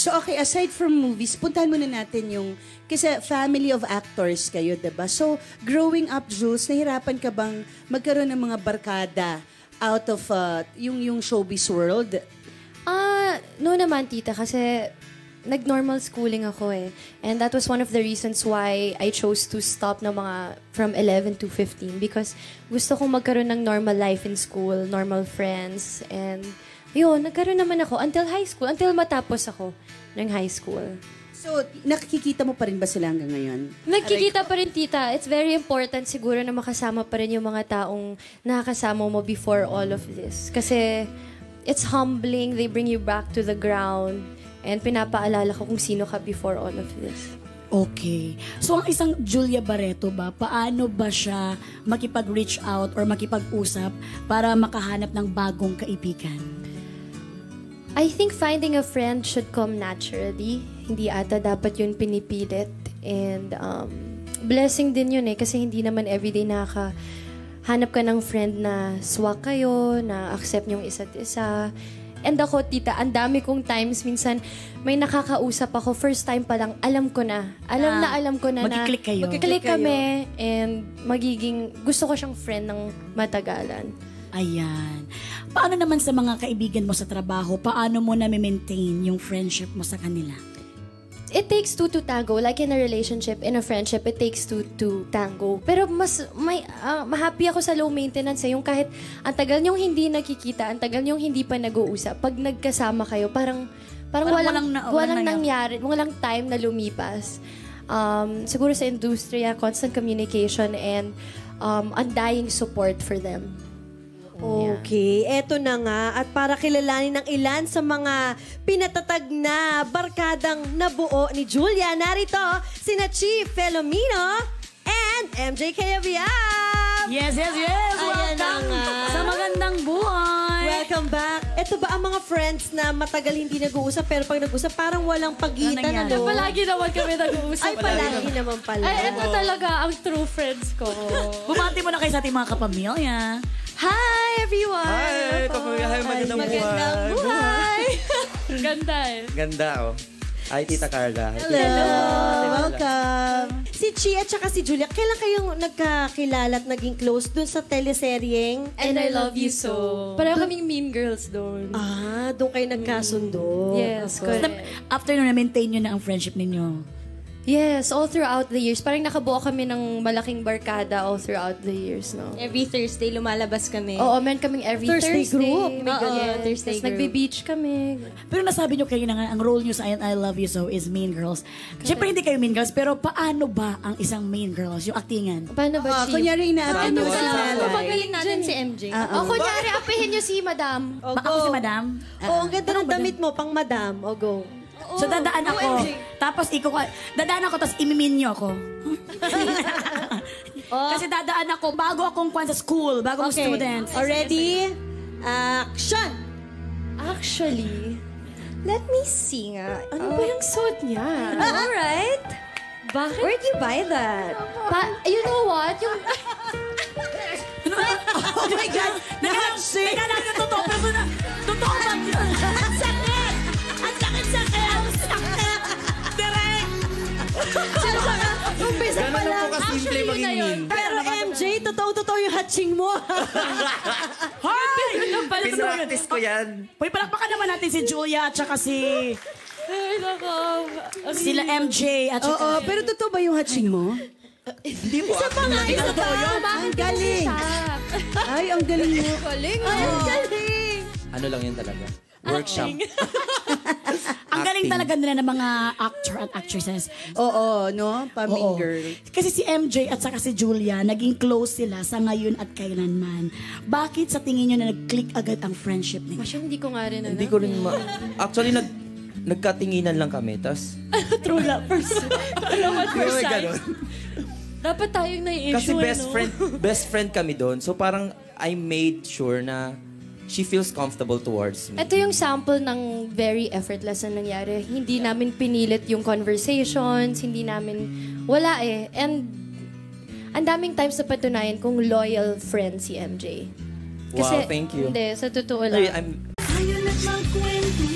So okay, aside from movies, puntahan muna natin yung, kasi family of actors kayo, ba? So, growing up, Jules, nahirapan ka bang magkaroon ng mga barkada out of uh, yung, yung showbiz world? Ah, no naman, tita, kasi nag-normal schooling ako eh. And that was one of the reasons why I chose to stop na mga from 11 to 15 because gusto kong magkaroon ng normal life in school, normal friends, and yun, nagkaroon naman ako until high school, until matapos ako ng high school. So, nakikita mo pa rin ba sila hanggang ngayon? Nagkikita pa rin, tita. It's very important siguro na makasama pa rin yung mga taong nakakasama mo before all of this. Kasi it's humbling. They bring you back to the ground. And pinapaalala ko kung sino ka before all of this. Okay. So, ang isang Julia Barreto ba, paano ba siya makipag-reach out or makipag-usap para makahanap ng bagong kaibigan? I think finding a friend should come naturally. Hindi ata dapat yun pinipilit. And um, blessing din yun eh. Kasi hindi naman everyday nakaka hanap ka ng friend na swak kayo, na accept yung isa't isa. And ako, tita, ang dami kong times minsan may nakakausap ako. First time pa lang, alam ko na. Alam na, Ah, alam ko na magkiklik na. kayo. Magkiklik kami. And magiging, gusto ko siyang friend ng matagalan. Ayan. Paano naman sa mga kaibigan mo sa trabaho, paano mo na-maintain yung friendship mo sa kanila? it takes two to tango. Like in a relationship, in a friendship, it takes two to tango. Pero mas may ah, mahappy ako sa low maintenance eh. Yung kahit ang tagal niyong hindi nakikita, ang tagal niyong hindi pa nag-uusap, pag nagkasama kayo, parang parang, Parang walang, walang na- walang, walang nangyari, walang time na lumipas. Um, siguro sa industriya, constant communication and um, undying support for them. Okay, eto na nga. At para kilalanin ng ilan sa mga pinatatag na barkadang nabuo ni Julia, narito sina Chief Felomino and MJ Kayabiab! Yes, yes, yes! Ayan na Welcome nga. sa magandang buhay! Welcome back. Ito ba ang mga friends na matagal hindi nag-uusap pero pag nag-usap parang walang pagitan, nangyari? ano? Palagi naman kami nag-uusap. Ay, palagi naman pala. Ay, ito talaga ang true friends ko. Bumati mo na kayo sa ating mga kapamilya. Hi, everyone! Hi, kapamilya. Hi, magandang Magandang buhay. buhay. Ganda eh. Ganda, oh. Hi, Tita Carla. Hi, Hello. Tita. Welcome. Si Chi at saka si Julia, kailan kayong nagkakilala at naging close dun sa teleseryeng? And I love you so. Pareho kaming mean girls doon. Ah, doon kayo nagkasundo. Yes, Okay. correct. After nun, na-maintain nyo na ang friendship ninyo. Yes, all throughout the years. Parang nakabuo kami ng malaking barkada all throughout the years, no? Every Thursday, lumalabas kami. Oo, meron kaming every Thursday Thursday. group. May Oo, ganyan. Thursday Tapos group. nagbe-beach kami. Pero nasabi nyo kayo na nga, ang role nyo sa I, I Love You So is Mean Girls. Siyempre hindi kayo Mean Girls, pero paano ba ang isang Mean Girls, yung actingan? Paano ba, Ah, Chief? kunyari na si Lalay. Papagaling natin si MJ. O, kunyari, apihin niyo si Madam. O, ako si Madam. Oo, ang ganda ng damit mo, pang madam. O, go. So dadaan ako, tapos iko dadaan ako, tapos imimin nyo ako. Kasi dadaan ako, bago akong kwan sa school, bago akong student. Already? Action! Actually, Let me see nga. ano ba yung suot niya? Alright. Bakit? Where'd you buy that? Pa, you know what? Yung, Oh my God! Pa po kasimple maging mean. Pero MJ, totoo-totoo yung hatching mo. Hoy! Pinractice ko yan. Hoy, palakpakan naman natin si Julia at saka si... ay, nako. Sila MJ at Oo, saka... pero totoo ba yung hatching mo? Hindi po. Isa pa nga. Ang galing. Ay, ang galing mo. Galing, Ang galing! Ano lang yan talaga? Workshop. Ang galing talaga nila ng mga actor at actresses. Oo, no? Paming Oo. girl. Kasi si MJ at saka si Julia, naging close sila sa ngayon at kailanman. Bakit sa tingin nyo na nag-click agad ang friendship nila? Masyang hindi ko nga rin alam. Hindi ko rin ma... Actually, nag nagkatinginan lang kami. Tapos, True lovers. Alam at first sight. Dapat tayong nai-issue, Kasi best no? friend, best friend kami doon. So parang I made sure na she feels comfortable towards me. Ito yung sample ng very effortless na nangyari. Hindi namin pinilit yung conversations, hindi namin, wala eh. And ang daming times na patunayan kung loyal friend si MJ. Wow, thank you. Hindi, sa totoo Ay, lang. I'm, Ayun at magkwento